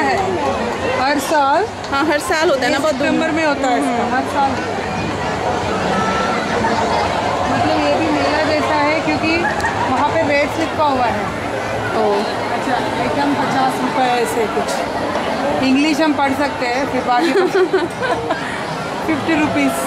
है। हर साल। हाँ हर साल होता है ना बहुत दिसंबर में होता है हम्म। हर साल। मतलब ये भी मेला जैसा है क्योंकि वहाँ पे रेट लिखा हुआ है। ओ। अच्छा एकदम पचास रुपये ऐसे कुछ। इंग्लिश हम पढ़ सकते हैं फिर बाकी फिफ्टी रुपीज़